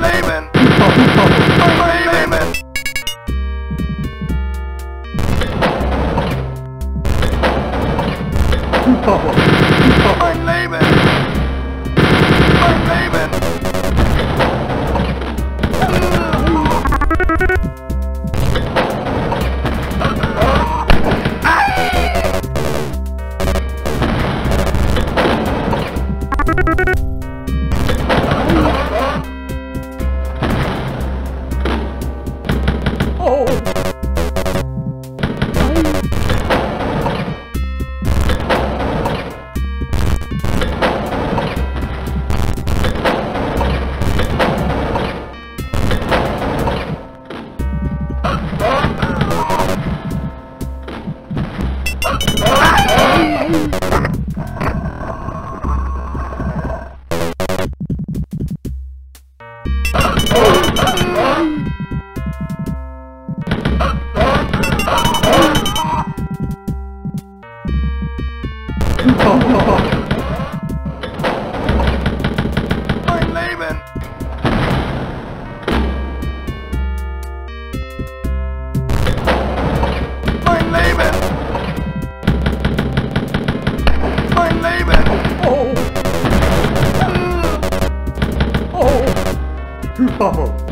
Layman. Layman. Oh, Oh.